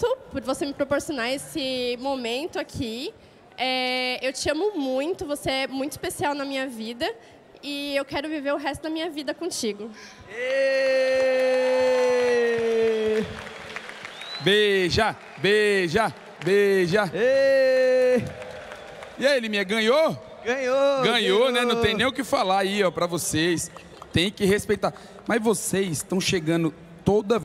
muito por você me proporcionar esse momento aqui. É, eu te amo muito, você é muito especial na minha vida e eu quero viver o resto da minha vida contigo. Beija, beija, beija. E aí, Liminha, ganhou? Ganhou! Ganhou, né? Não tem nem o que falar aí, ó, pra vocês. Tem que respeitar. Mas vocês estão chegando toda vez.